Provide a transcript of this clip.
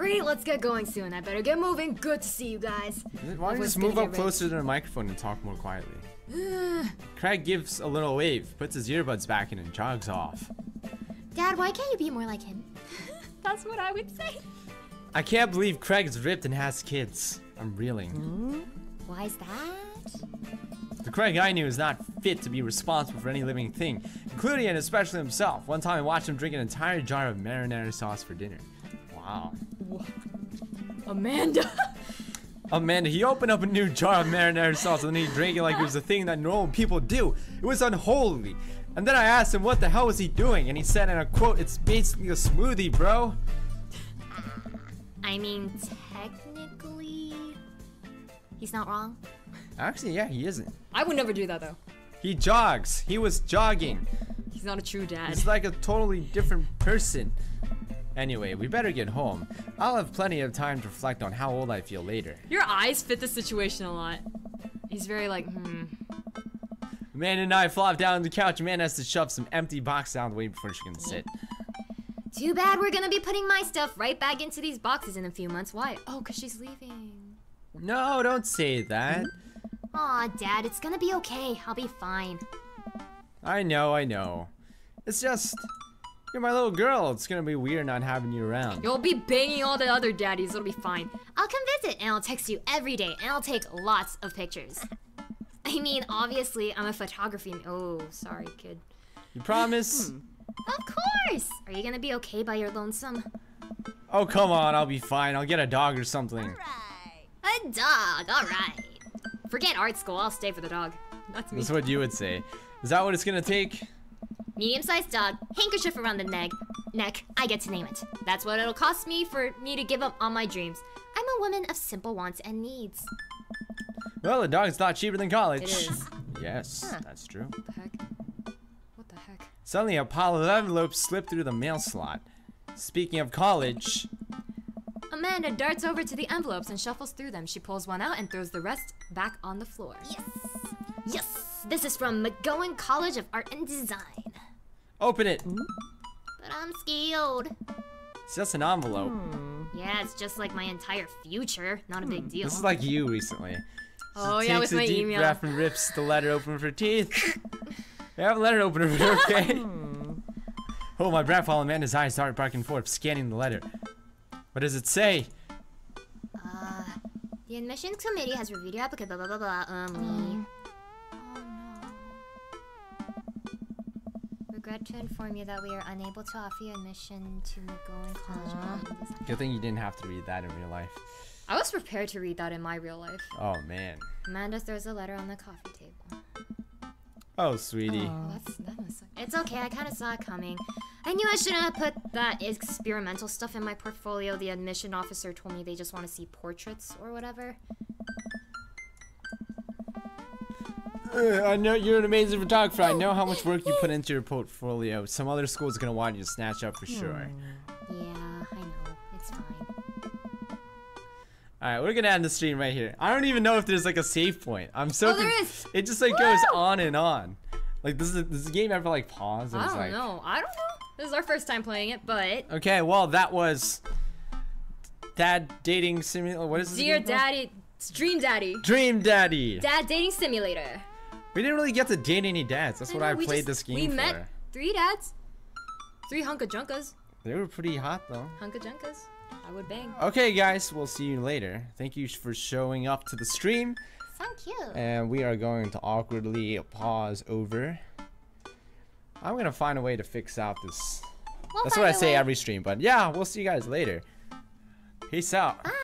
Great, let's get going soon. I better get moving. Good to see you guys. Why don't you just move up closer to the microphone and talk more quietly? Craig gives a little wave, puts his earbuds back in, and jogs off. Dad, why can't you be more like him? That's what I would say. I can't believe Craig's ripped and has kids. I'm reeling. Hmm? Why is that? The Craig I knew is not fit to be responsible for any living thing, including and especially himself. One time I watched him drink an entire jar of marinara sauce for dinner. Wow. Amanda. Amanda, he opened up a new jar of marinara sauce and then he drank it like it was a thing that normal people do. It was unholy. And then I asked him what the hell was he doing, and he said, and I quote, "It's basically a smoothie, bro." I mean, technically, he's not wrong. Actually, yeah, he isn't. I would never do that though. He jogs. He was jogging. He's not a true dad. He's like a totally different person. Anyway, we better get home. I'll have plenty of time to reflect on how old I feel later. Your eyes fit the situation a lot. He's very like, hmm. Amanda and I flop down on the couch. Man has to shove some empty box down the way before she can sit. Too bad we're gonna be putting my stuff right back into these boxes in a few months. Why? Oh, cause she's leaving. No, don't say that. Aw, Dad, it's gonna be okay. I'll be fine. I know, I know. It's just, you're my little girl. It's gonna be weird not having you around. You'll be banging all the other daddies. It'll be fine. I'll come visit and I'll text you every day and I'll take lots of pictures. I mean, obviously, I'm a photography. Oh, sorry, kid. You promise? Hmm. Of course! Are you gonna be okay by your lonesome? Oh, come on. I'll be fine. I'll get a dog or something. A dog, alright. Forget art school. I'll stay for the dog. That's me. That's what you would say. Is that what it's gonna take? Medium sized dog, handkerchief around the neck. Neck, I get to name it. That's what it'll cost me for me to give up on my dreams. I'm a woman of simple wants and needs. Well, a dog's not cheaper than college. It is. Yes, that's true. What the heck? What the heck? Suddenly, a pile of envelopes slipped through the mail slot. Speaking of college, Amanda darts over to the envelopes and shuffles through them. She pulls one out and throws the rest back on the floor. Yes! Yes! This is from McGowan College of Art and Design. Open it. But I'm scared. It's just an envelope. Yeah, it's just like my entire future. Not a big deal. This is like you recently. Oh She yeah, takes with a my deep email. breath and rips the letter open with her teeth. I have a letter opener, but okay. oh, my breath while Amanda's eyes start back and forth, scanning the letter. What does it say? Uh, the admissions committee has reviewed your application, blah blah blah blah. Um, Regret to inform you that we are unable to offer you admission to McGowan College of Art and Design. Good thing you didn't have to read that in real life. I was prepared to read that in my real life. Oh, man. Amanda throws a letter on the coffee table. Oh, sweetie. Oh, that's that was. It's okay, I kind of saw it coming. I knew I shouldn't have put that experimental stuff in my portfolio. The admission officer told me they just want to see portraits or whatever. I know you're an amazing photographer. I oh, know how much work you put into your portfolio. Some other school's gonna want you to snatch up for hmm. sure. Yeah, I know. It's fine. Alright, we're gonna end the stream right here. I don't even know if there's like a save point. I'm so Oh, there is! It just like goes on and on. Like this is does the game ever like pause and I don't like know. I don't know. This is our first time playing it, but Okay, well that was Dad dating simulator what is this dear called? daddy, Dream Daddy, Dream Daddy. Dad dating simulator. We didn't really get to date any dads. That's what know, I played just- this game We for. met three dads, three hunka junkas, They were pretty hot though. hunka junkas. I would bang. Okay guys, we'll see you later. Thank you for showing up to the stream. So cute. and we are going to awkwardly pause over. I'm gonna find a way to fix out this. We'll That's what I say way. every stream, but yeah, we'll see you guys later. Peace out.